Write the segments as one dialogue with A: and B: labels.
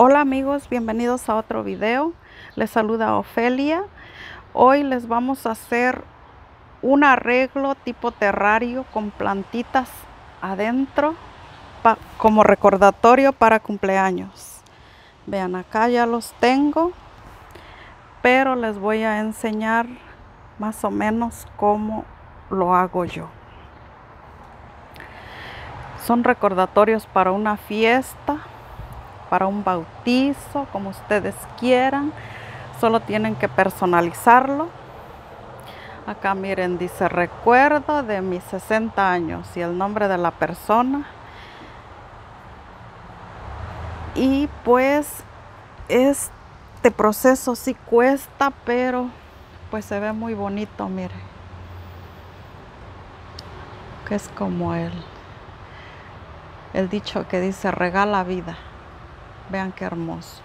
A: Hola amigos, bienvenidos a otro video. Les saluda Ofelia. Hoy les vamos a hacer un arreglo tipo terrario con plantitas adentro como recordatorio para cumpleaños. Vean, acá ya los tengo, pero les voy a enseñar más o menos cómo lo hago yo. Son recordatorios para una fiesta para un bautizo, como ustedes quieran. Solo tienen que personalizarlo. Acá miren, dice recuerdo de mis 60 años y el nombre de la persona. Y pues este proceso sí cuesta, pero pues se ve muy bonito, mire. Que es como el, el dicho que dice regala vida. Vean qué hermoso.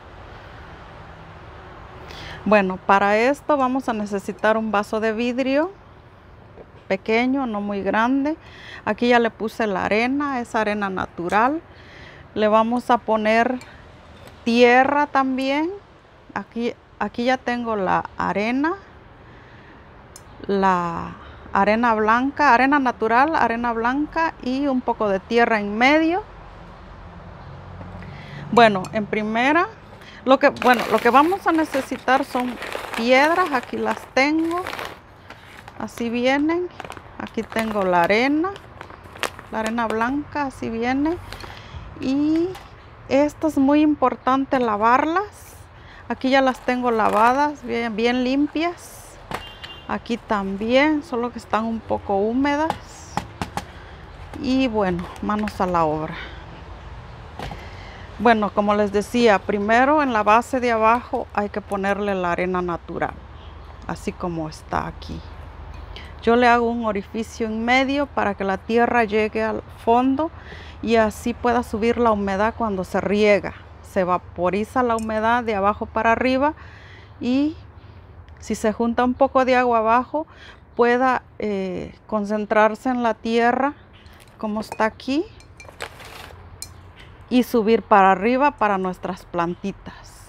A: Bueno, para esto vamos a necesitar un vaso de vidrio pequeño, no muy grande. Aquí ya le puse la arena, es arena natural. Le vamos a poner tierra también. Aquí, aquí ya tengo la arena, la arena blanca, arena natural, arena blanca y un poco de tierra en medio. Bueno, en primera, lo que, bueno, lo que vamos a necesitar son piedras, aquí las tengo, así vienen, aquí tengo la arena, la arena blanca, así viene, y esto es muy importante lavarlas, aquí ya las tengo lavadas, bien, bien limpias, aquí también, solo que están un poco húmedas, y bueno, manos a la obra. Bueno, como les decía, primero en la base de abajo hay que ponerle la arena natural, así como está aquí. Yo le hago un orificio en medio para que la tierra llegue al fondo y así pueda subir la humedad cuando se riega. Se vaporiza la humedad de abajo para arriba y si se junta un poco de agua abajo pueda eh, concentrarse en la tierra como está aquí y subir para arriba para nuestras plantitas.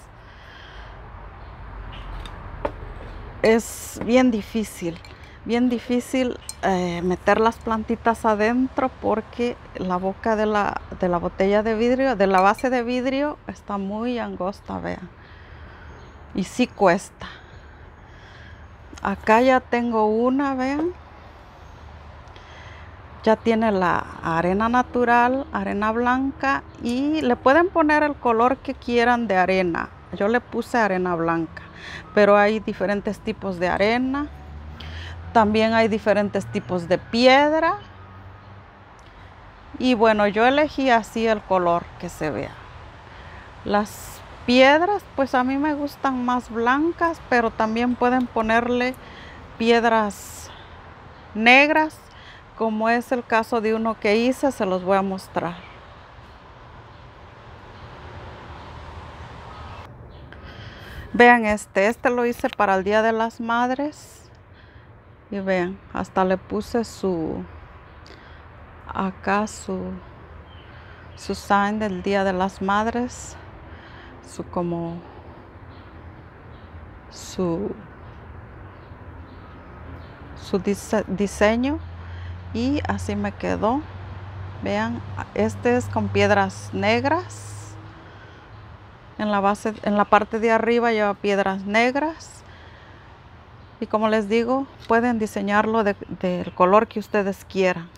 A: Es bien difícil, bien difícil eh, meter las plantitas adentro porque la boca de la, de la botella de vidrio, de la base de vidrio, está muy angosta, vean. Y sí cuesta. Acá ya tengo una, vean ya tiene la arena natural, arena blanca y le pueden poner el color que quieran de arena. Yo le puse arena blanca, pero hay diferentes tipos de arena. También hay diferentes tipos de piedra. Y bueno, yo elegí así el color que se vea. Las piedras, pues a mí me gustan más blancas, pero también pueden ponerle piedras negras como es el caso de uno que hice, se los voy a mostrar. Vean este, este lo hice para el Día de las Madres. Y vean, hasta le puse su, acá su, su sign del Día de las Madres. Su como, su, su diseño y así me quedó. Vean este es con piedras negras. En la base en la parte de arriba lleva piedras negras. Y como les digo pueden diseñarlo del color que ustedes quieran.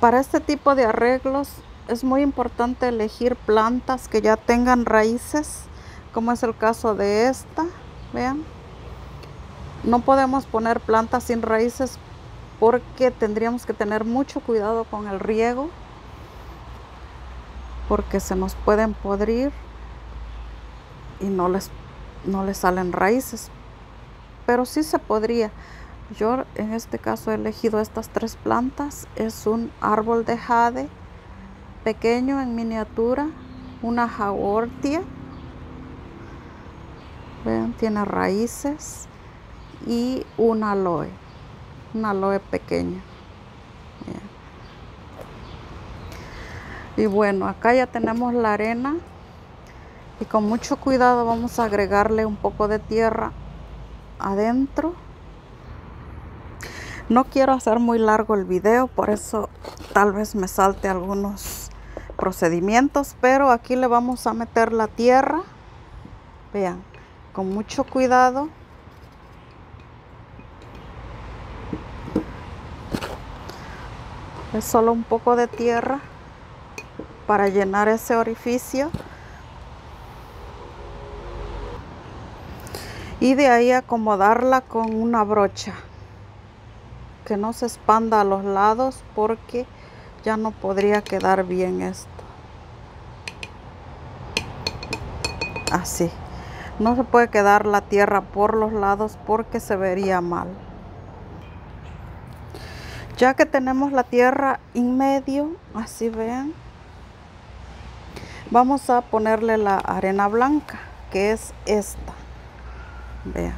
A: Para este tipo de arreglos es muy importante elegir plantas que ya tengan raíces como es el caso de esta. Vean no podemos poner plantas sin raíces porque tendríamos que tener mucho cuidado con el riego porque se nos pueden podrir y no les, no les salen raíces. Pero sí se podría. Yo en este caso he elegido estas tres plantas. Es un árbol de jade pequeño en miniatura, una jaortia. Vean, tiene raíces y un aloe, un aloe pequeño. Y bueno, acá ya tenemos la arena y con mucho cuidado vamos a agregarle un poco de tierra adentro. No quiero hacer muy largo el video, por eso tal vez me salte algunos procedimientos, pero aquí le vamos a meter la tierra. Vean, con mucho cuidado. Es solo un poco de tierra para llenar ese orificio. Y de ahí acomodarla con una brocha. Que no se expanda a los lados porque ya no podría quedar bien esto. Así. No se puede quedar la tierra por los lados porque se vería mal. Ya que tenemos la tierra en medio, así vean, vamos a ponerle la arena blanca, que es esta. Vean.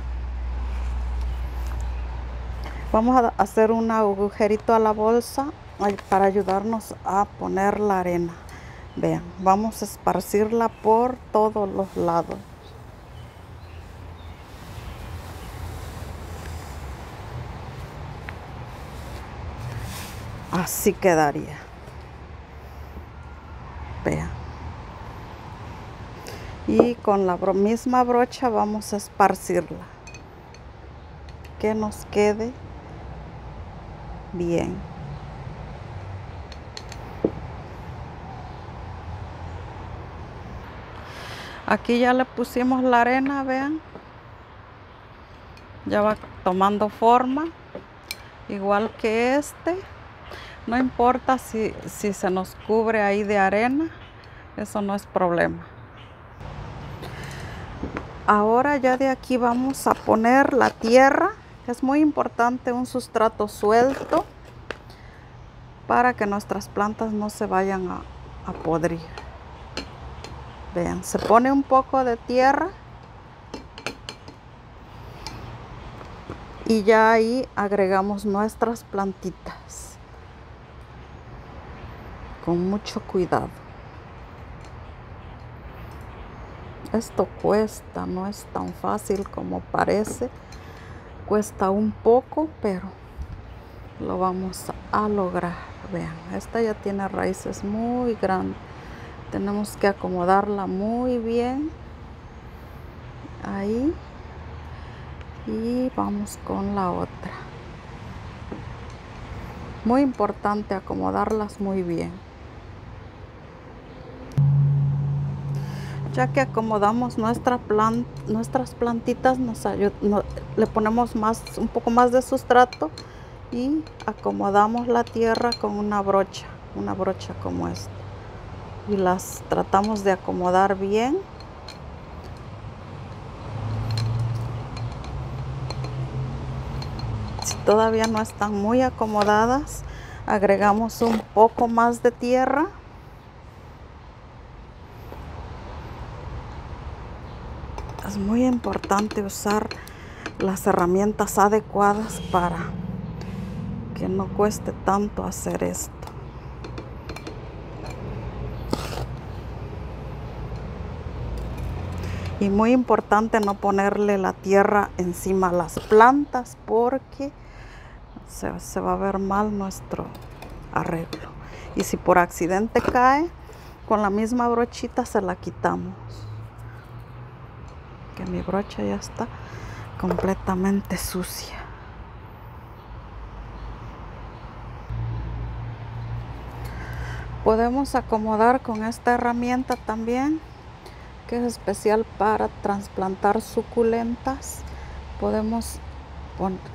A: Vamos a hacer un agujerito a la bolsa para ayudarnos a poner la arena. Vean, vamos a esparcirla por todos los lados. Así quedaría. Vean. Y con la misma brocha vamos a esparcirla. Que nos quede bien. Aquí ya le pusimos la arena, vean. Ya va tomando forma. Igual que este. No importa si, se nos cubre ahí de arena, eso no es problema. Ahora ya de aquí vamos a poner la tierra, es muy importante un sustrato suelto para que nuestras plantas no se vayan a, a podrir. Vean, se pone un poco de tierra y ya ahí agregamos nuestras plantitas con mucho cuidado. Esto cuesta, no es tan fácil como parece. Cuesta un poco, pero lo vamos a lograr. Vean, esta ya tiene raíces muy grandes. Tenemos que acomodarla muy bien. Ahí. Y vamos con la otra. Muy importante acomodarlas muy bien. Ya que acomodamos nuestra nuestras plantitas, le ponemos más, un poco más de sustrato y acomodamos la tierra con una brocha, una brocha como esta. Y las tratamos de acomodar bien. Si todavía no están muy acomodadas, agregamos un poco más de tierra. es muy importante usar las herramientas adecuadas para que no cueste tanto hacer esto. Y muy importante no ponerle la tierra encima a las plantas porque se, se, va a ver mal nuestro arreglo. Y si por accidente cae, con la misma brochita se la quitamos mi brocha ya está completamente sucia. Podemos acomodar con esta herramienta también, que es especial para trasplantar suculentas. Podemos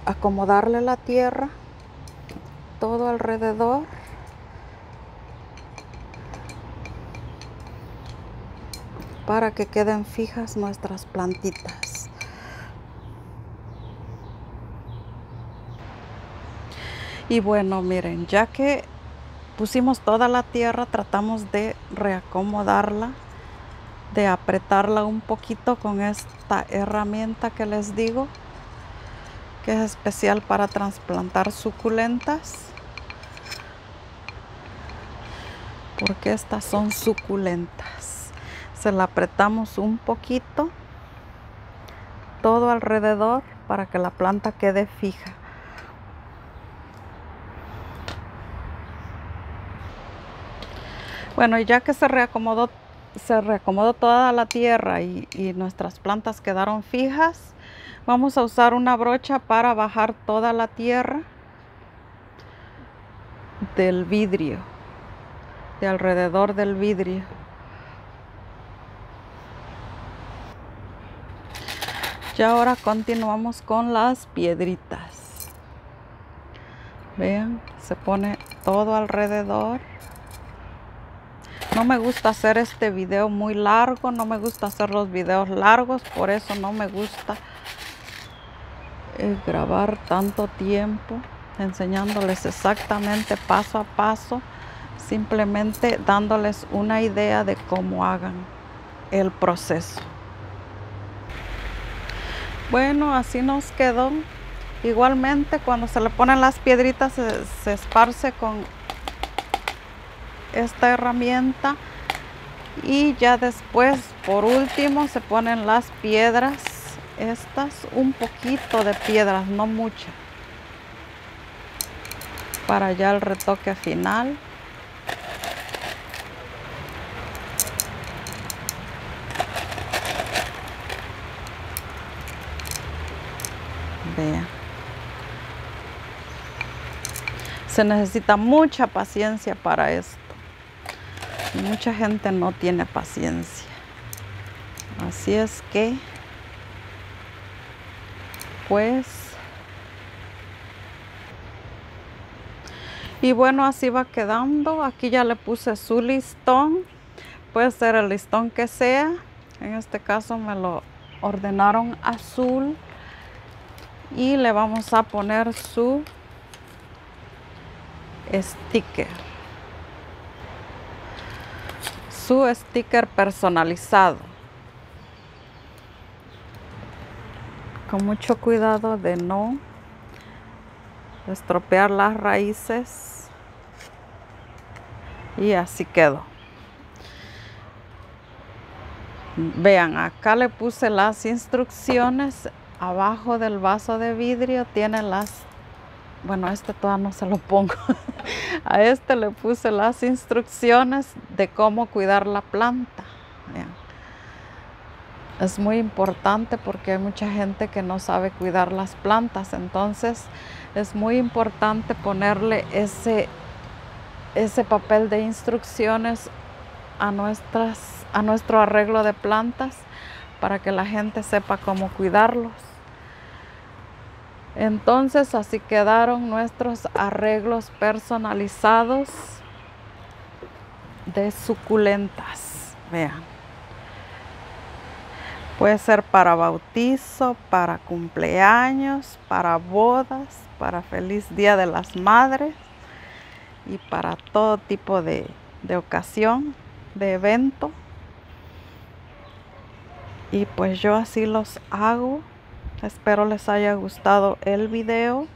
A: acomodarle la tierra todo alrededor para que queden fijas nuestras plantitas. Y bueno, miren, ya que pusimos toda la tierra, tratamos de reacomodarla, de apretarla un poquito con esta herramienta que les digo, que es especial para trasplantar suculentas. porque estas son suculentas. Se la apretamos un poquito todo alrededor para que la planta quede fija. Bueno, y ya que se reacomodó, se reacomodó toda la tierra y, y nuestras plantas quedaron fijas, vamos a usar una brocha para bajar toda la tierra del vidrio, de alrededor del vidrio. Y ahora continuamos con las piedritas. Vean, se pone todo alrededor. No me gusta hacer este video muy largo, no me gusta hacer los videos largos, por eso no me gusta eh, grabar tanto tiempo enseñándoles exactamente paso a paso, simplemente dándoles una idea de cómo hagan el proceso. Bueno, así nos quedó. Igualmente cuando se le ponen las piedritas se, se esparce con esta herramienta. Y ya después por último se ponen las piedras. Estas un poquito de piedras no mucha. Para ya el retoque final se necesita mucha paciencia para esto mucha gente no tiene paciencia. Así es que, pues, y bueno, así va quedando. Aquí ya le puse su listón. Puede ser el listón que sea. En este caso me lo ordenaron azul. Y le vamos a poner su sticker. su sticker personalizado. Con mucho cuidado de no estropear las raíces. Y así quedó. Vean, acá le puse las instrucciones. Abajo del vaso de vidrio tiene las bueno, este todavía no se lo pongo. a este le puse las instrucciones de cómo cuidar la planta. Es muy importante porque hay mucha gente que no sabe cuidar las plantas, entonces es muy importante ponerle ese, ese papel de instrucciones a, nuestras, a nuestro arreglo de plantas para que la gente sepa cómo cuidarlos. Entonces así quedaron nuestros arreglos personalizados de suculentas. Vean. Puede ser para bautizo, para cumpleaños, para bodas, para feliz Día de las Madres y para todo tipo de, de ocasión, de evento. Y pues yo así los hago Espero les haya gustado el video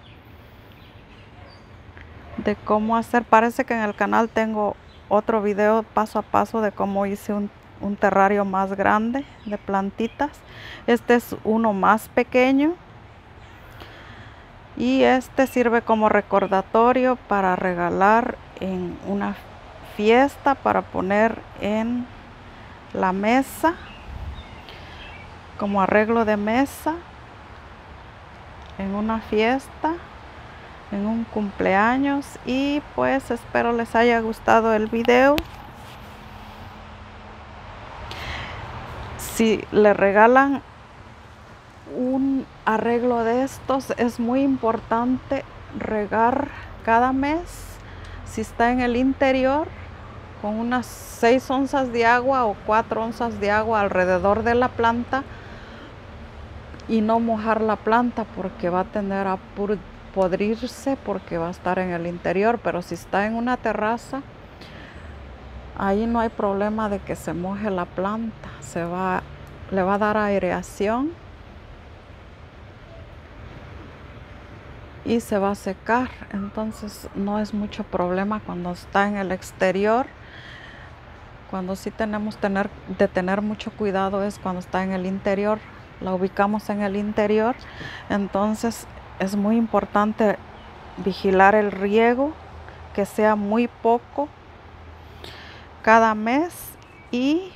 A: de cómo hacer. Parece que en el canal tengo otro video paso a paso de cómo hice un, terrario más grande de plantitas. Este es uno más pequeño. Y este sirve como recordatorio para regalar en una fiesta, para poner en la mesa, como arreglo de mesa en una fiesta, en un cumpleaños y pues espero les haya gustado el video. Si le regalan un arreglo de estos es muy importante regar cada mes si está en el interior con unas 6 onzas de agua o 4 onzas de agua alrededor de la planta y no mojar la planta porque va a tender a podrirse porque va a estar en el interior, pero si está en una terraza, ahí no hay problema de que se moje la planta, se va, le va a dar aireación y se va a secar, entonces no es mucho problema cuando está en el exterior. Cuando sí tenemos tener, de tener mucho cuidado es cuando está en el interior, la ubicamos en el interior, entonces es muy importante vigilar el riego, que sea muy poco cada mes y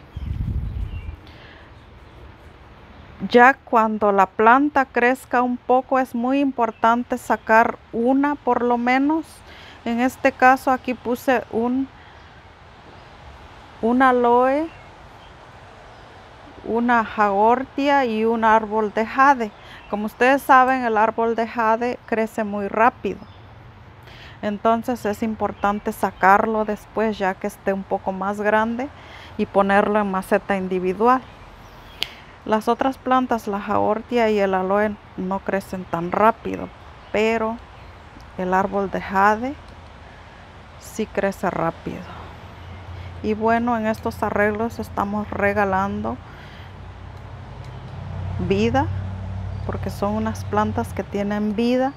A: ya cuando la planta crezca un poco es muy importante sacar una por lo menos. En este caso aquí puse un, un aloe, una jagortia y un árbol de jade. Como ustedes saben el árbol de jade crece muy rápido. Entonces es importante sacarlo después ya que esté un poco más grande y ponerlo en maceta individual. Las otras plantas, la jaortia y el aloe, no crecen tan rápido, pero el árbol de jade sí crece rápido. Y bueno, en estos arreglos estamos regalando vida, porque son unas plantas que tienen vida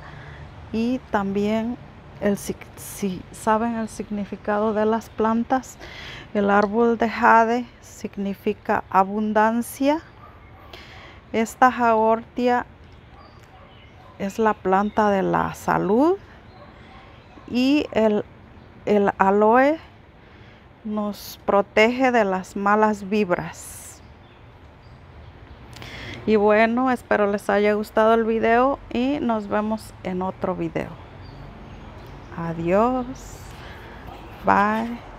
A: y también el, si saben el significado de las plantas, el árbol de jade significa abundancia esta jaortia es la planta de la salud y el, el aloe nos protege de las malas vibras. Y bueno, espero les haya gustado el video y nos vemos en otro video. Adiós. Bye.